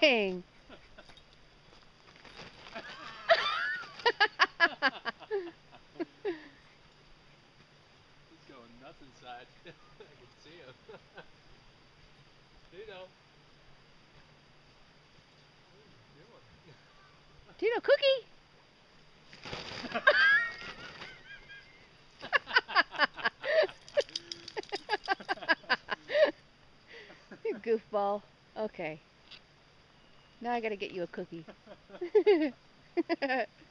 doing? He's going nuts inside. I can see him. Tito. What are you doing? Tito, cookie! you goofball. Okay. Now I gotta get you a cookie.